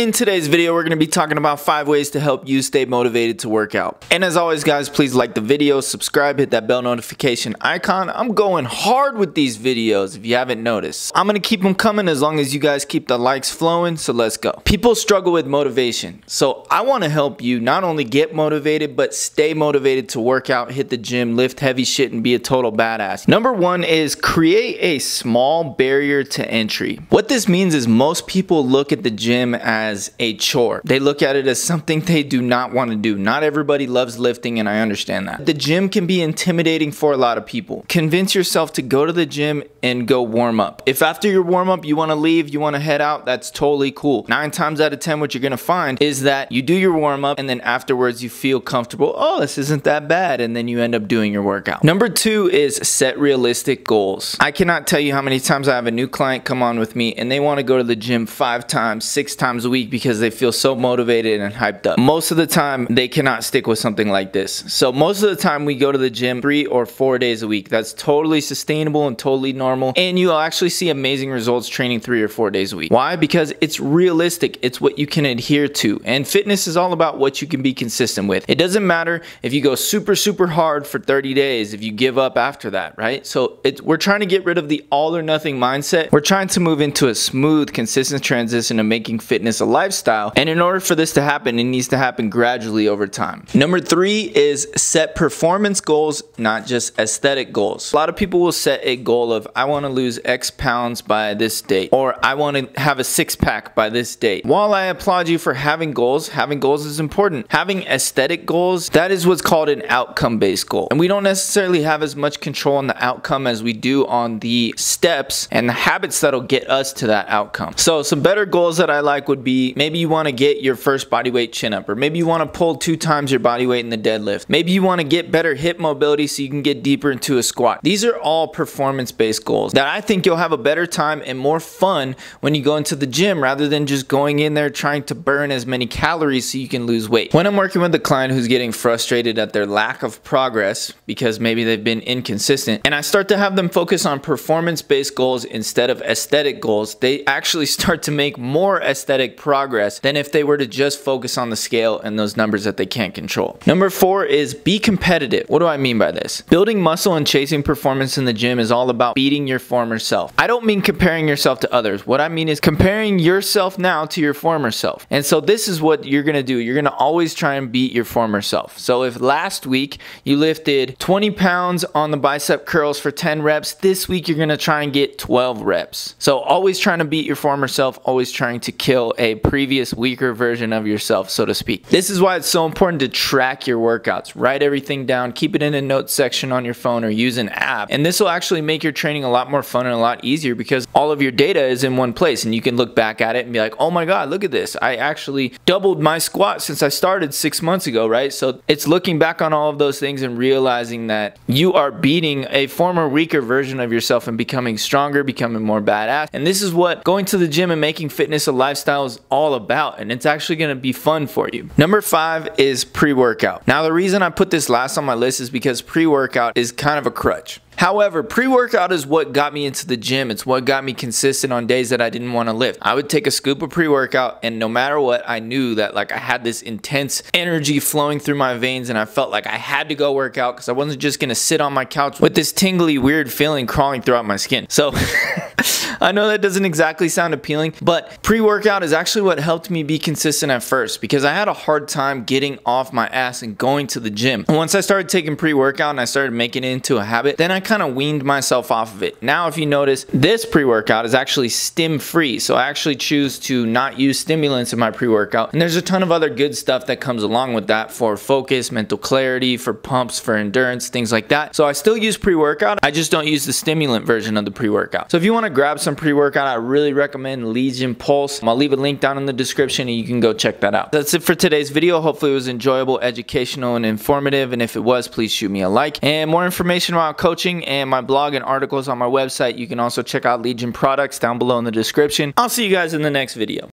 In today's video, we're going to be talking about five ways to help you stay motivated to work out. And as always, guys, please like the video, subscribe, hit that bell notification icon. I'm going hard with these videos if you haven't noticed. I'm going to keep them coming as long as you guys keep the likes flowing, so let's go. People struggle with motivation, so I want to help you not only get motivated, but stay motivated to work out, hit the gym, lift heavy shit, and be a total badass. Number one is create a small barrier to entry. What this means is most people look at the gym as as a chore. They look at it as something they do not want to do. Not everybody loves lifting, and I understand that. The gym can be intimidating for a lot of people. Convince yourself to go to the gym and go warm up. If after your warm up you want to leave, you want to head out, that's totally cool. Nine times out of 10, what you're going to find is that you do your warm up and then afterwards you feel comfortable. Oh, this isn't that bad. And then you end up doing your workout. Number two is set realistic goals. I cannot tell you how many times I have a new client come on with me and they want to go to the gym five times, six times a week week because they feel so motivated and hyped up. Most of the time, they cannot stick with something like this. So most of the time, we go to the gym three or four days a week. That's totally sustainable and totally normal. And you'll actually see amazing results training three or four days a week. Why? Because it's realistic. It's what you can adhere to. And fitness is all about what you can be consistent with. It doesn't matter if you go super, super hard for 30 days, if you give up after that, right? So we're trying to get rid of the all or nothing mindset. We're trying to move into a smooth, consistent transition of making fitness a lifestyle. And in order for this to happen, it needs to happen gradually over time. Number three is set performance goals, not just aesthetic goals. A lot of people will set a goal of, I want to lose X pounds by this date, or I want to have a six pack by this date. While I applaud you for having goals, having goals is important. Having aesthetic goals, that is what's called an outcome based goal. And we don't necessarily have as much control on the outcome as we do on the steps and the habits that'll get us to that outcome. So some better goals that I like would be maybe you want to get your first body weight chin up, or maybe you want to pull two times your body weight in the deadlift. Maybe you want to get better hip mobility so you can get deeper into a squat. These are all performance based goals that I think you'll have a better time and more fun when you go into the gym rather than just going in there trying to burn as many calories so you can lose weight. When I'm working with a client who's getting frustrated at their lack of progress because maybe they've been inconsistent, and I start to have them focus on performance based goals instead of aesthetic goals, they actually start to make more aesthetic progress than if they were to just focus on the scale and those numbers that they can't control. Number four is be competitive. What do I mean by this? Building muscle and chasing performance in the gym is all about beating your former self. I don't mean comparing yourself to others. What I mean is comparing yourself now to your former self. And so this is what you're gonna do. You're gonna always try and beat your former self. So if last week you lifted 20 pounds on the bicep curls for 10 reps, this week you're gonna try and get 12 reps. So always trying to beat your former self, always trying to kill a previous weaker version of yourself, so to speak. This is why it's so important to track your workouts. Write everything down, keep it in a notes section on your phone or use an app. And this will actually make your training a lot more fun and a lot easier because all of your data is in one place and you can look back at it and be like, oh my God, look at this. I actually doubled my squat since I started six months ago, right? So it's looking back on all of those things and realizing that you are beating a former weaker version of yourself and becoming stronger, becoming more badass. And this is what going to the gym and making fitness a lifestyle is all about and it's actually going to be fun for you. Number five is pre-workout. Now the reason I put this last on my list is because pre-workout is kind of a crutch. However, pre-workout is what got me into the gym. It's what got me consistent on days that I didn't want to lift. I would take a scoop of pre-workout and no matter what, I knew that like I had this intense energy flowing through my veins and I felt like I had to go work out because I wasn't just going to sit on my couch with this tingly weird feeling crawling throughout my skin. So I know that doesn't exactly sound appealing, but pre-workout is actually what helped me be consistent at first because I had a hard time getting off my ass and going to the gym. And once I started taking pre-workout and I started making it into a habit, then I kind of weaned myself off of it. Now, if you notice, this pre-workout is actually stim free. So I actually choose to not use stimulants in my pre-workout. And there's a ton of other good stuff that comes along with that for focus, mental clarity, for pumps, for endurance, things like that. So I still use pre-workout. I just don't use the stimulant version of the pre-workout. So if you want to grab some pre-workout, I really recommend Legion Pulse. I'll leave a link down in the description and you can go check that out. That's it for today's video. Hopefully it was enjoyable, educational, and informative. And if it was, please shoot me a like. And more information about coaching and my blog and articles on my website. You can also check out Legion products down below in the description. I'll see you guys in the next video.